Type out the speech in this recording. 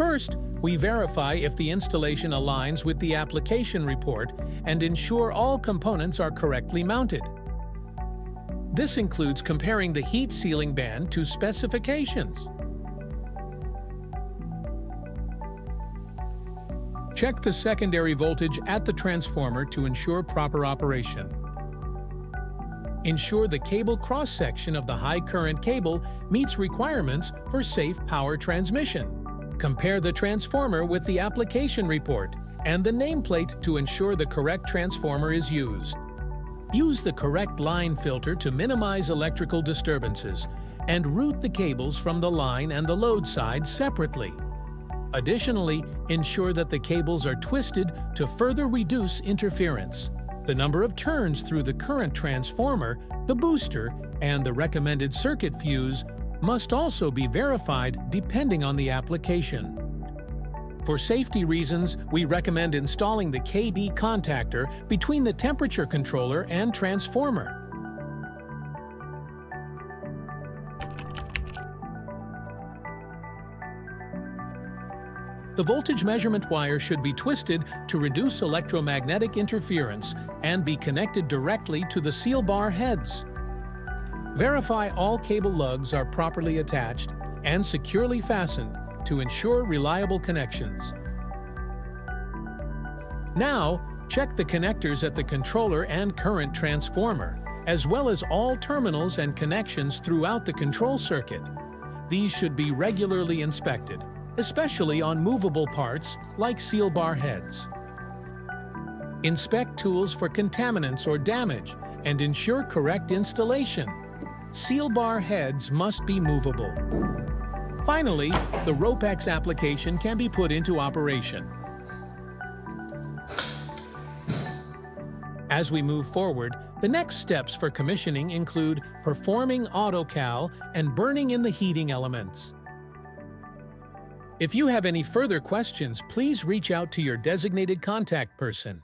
First, we verify if the installation aligns with the application report and ensure all components are correctly mounted. This includes comparing the heat sealing band to specifications. Check the secondary voltage at the transformer to ensure proper operation. Ensure the cable cross-section of the high current cable meets requirements for safe power transmission. Compare the transformer with the application report and the nameplate to ensure the correct transformer is used. Use the correct line filter to minimize electrical disturbances and route the cables from the line and the load side separately. Additionally, ensure that the cables are twisted to further reduce interference. The number of turns through the current transformer, the booster, and the recommended circuit fuse must also be verified depending on the application. For safety reasons, we recommend installing the KB contactor between the temperature controller and transformer. The voltage measurement wire should be twisted to reduce electromagnetic interference and be connected directly to the seal bar heads. Verify all cable lugs are properly attached and securely fastened to ensure reliable connections. Now, check the connectors at the controller and current transformer, as well as all terminals and connections throughout the control circuit. These should be regularly inspected, especially on movable parts like seal bar heads. Inspect tools for contaminants or damage and ensure correct installation seal bar heads must be movable. Finally, the RopeX application can be put into operation. As we move forward, the next steps for commissioning include performing AutoCal and burning in the heating elements. If you have any further questions, please reach out to your designated contact person.